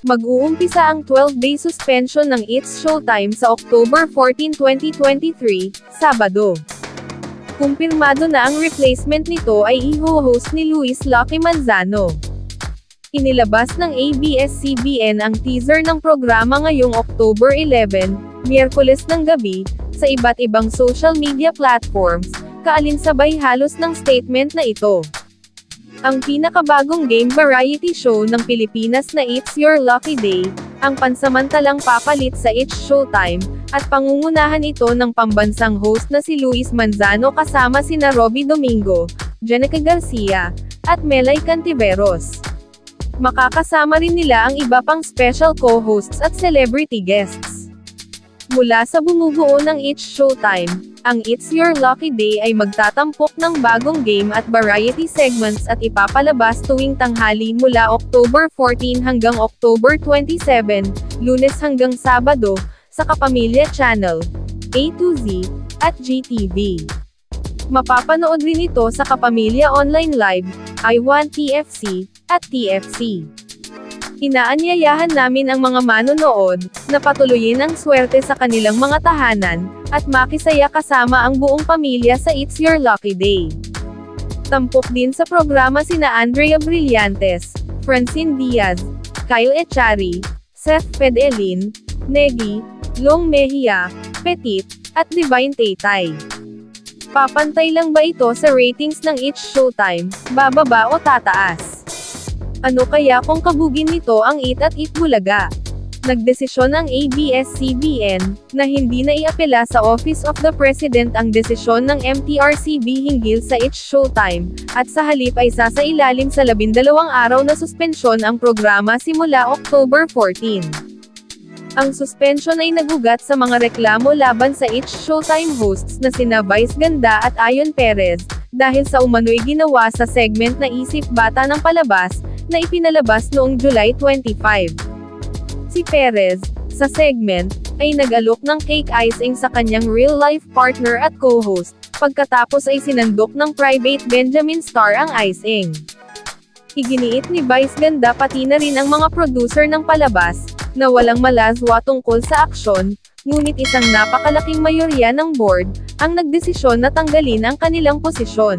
Mag-uumpisa ang 12-day suspension ng It's Showtime sa October 14, 2023, Sabado. Kumpirmado na ang replacement nito ay iho-host ni Luis Lucky Manzano. Inilabas ng ABS-CBN ang teaser ng programa ngayong October 11, Miyerkules ng gabi, sa iba't ibang social media platforms, kaalinsabay halos ng statement na ito. Ang pinakabagong game variety show ng Pilipinas na It's Your Lucky Day, ang pansamantalang papalit sa It's Showtime, at pangungunahan ito ng pambansang host na si Luis Manzano kasama sina Robbie Domingo, Jenica Garcia, at Melay Cantiveros. Makakasama rin nila ang iba pang special co-hosts at celebrity guests. Mula sa bumubuo ng It's Showtime, ang It's Your Lucky Day ay magtatampok ng bagong game at variety segments at ipapalabas tuwing tanghali mula October 14 hanggang October 27, lunes hanggang Sabado, sa Kapamilya Channel, A to Z, at GTV. Mapapanood rin ito sa Kapamilya Online Live, I1 TFC, at TFC. Inaanyayahan namin ang mga manonood, na patuloyin ang swerte sa kanilang mga tahanan, at makisaya kasama ang buong pamilya sa It's Your Lucky Day. Tampok din sa programa sina Andrea Brillantes, Francine Diaz, Kyle Echari, Seth Pedelin, Negi, Long Mejia, Petit, at Divine Taytay. Papantay lang ba ito sa ratings ng It's Showtime, bababa o tataas? Ano kaya kung kabugin nito ang IT at IT Bulaga? Nagdesisyon ang ABS-CBN, na hindi na iapela sa Office of the President ang desisyon ng MTRCB hinggil sa It's Showtime, at sa halip ay sasailalim sa labindalawang araw na suspensyon ang programa simula October 14. Ang suspension ay nagugat sa mga reklamo laban sa It's Showtime hosts na sina Vice Ganda at Ayon Perez, dahil sa umano'y ginawa sa segment na Isip Bata ng Palabas, na ipinalabas noong July 25. Si Perez, sa segment, ay nag-alok ng cake icing sa kanyang real-life partner at co-host, pagkatapos ay sinandok ng private Benjamin Star ang icing. Iginiit ni Vice Ganda pati na rin ang mga producer ng palabas, na walang malazwa tungkol sa aksyon, ngunit isang napakalaking mayorya ng board, ang nagdesisyon na tanggalin ang kanilang posisyon.